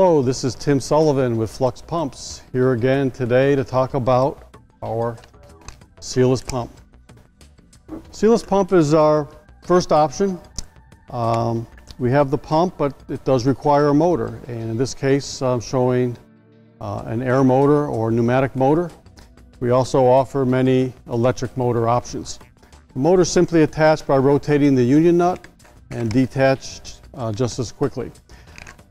Hello, this is Tim Sullivan with Flux Pumps, here again today to talk about our sealless pump. Sealless pump is our first option. Um, we have the pump, but it does require a motor, and in this case I'm showing uh, an air motor or pneumatic motor. We also offer many electric motor options. The motor is simply attached by rotating the union nut and detached uh, just as quickly.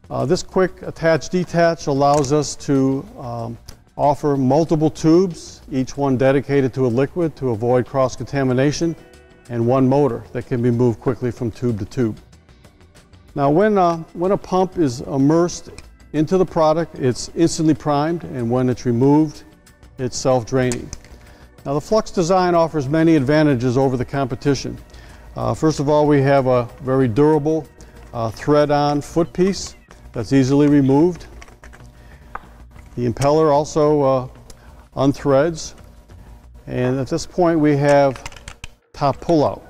Uh, this quick attach detach allows us to um, offer multiple tubes, each one dedicated to a liquid to avoid cross-contamination, and one motor that can be moved quickly from tube to tube. Now when, uh, when a pump is immersed into the product, it's instantly primed, and when it's removed, it's self-draining. Now the Flux design offers many advantages over the competition. Uh, first of all, we have a very durable uh, thread-on foot piece that's easily removed. The impeller also uh, unthreads. And at this point we have top pullout.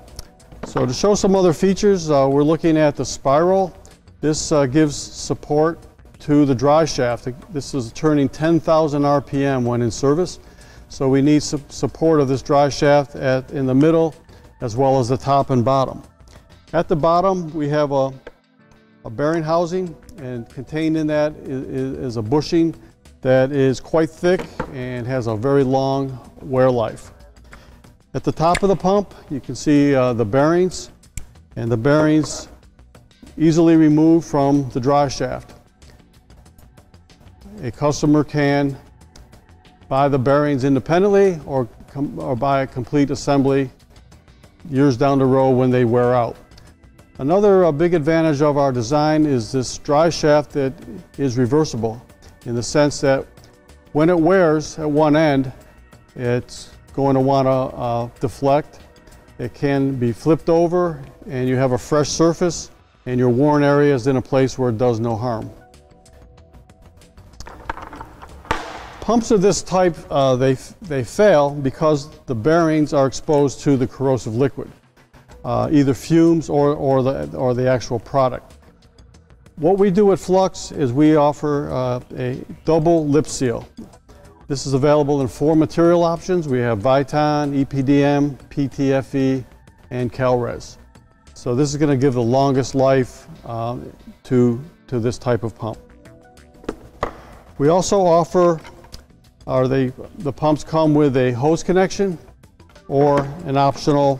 So to show some other features, uh, we're looking at the spiral. This uh, gives support to the dry shaft. This is turning 10,000 RPM when in service. So we need su support of this dry shaft at, in the middle as well as the top and bottom. At the bottom we have a, a bearing housing and contained in that is, is a bushing that is quite thick and has a very long wear life. At the top of the pump you can see uh, the bearings and the bearings easily removed from the dry shaft. A customer can buy the bearings independently or, or buy a complete assembly years down the road when they wear out. Another uh, big advantage of our design is this dry shaft that is reversible in the sense that when it wears at one end, it's going to want to uh, deflect. It can be flipped over and you have a fresh surface and your worn area is in a place where it does no harm. Pumps of this type, uh, they, they fail because the bearings are exposed to the corrosive liquid, uh, either fumes or, or, the, or the actual product. What we do at Flux is we offer uh, a double lip seal. This is available in four material options. We have Viton, EPDM, PTFE, and Kalrez. So this is going to give the longest life uh, to, to this type of pump. We also offer are they, the pumps come with a hose connection or an optional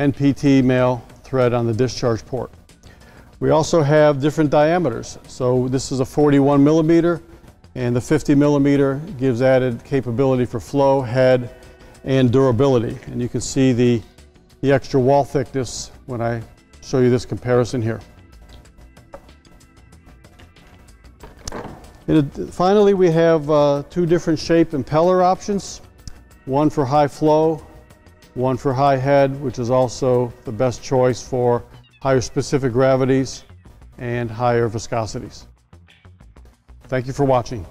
NPT male thread on the discharge port. We also have different diameters. So this is a 41 millimeter and the 50 millimeter gives added capability for flow, head, and durability. And you can see the, the extra wall thickness when I show you this comparison here. finally, we have uh, two different shape impeller options, one for high flow, one for high head, which is also the best choice for higher specific gravities and higher viscosities. Thank you for watching.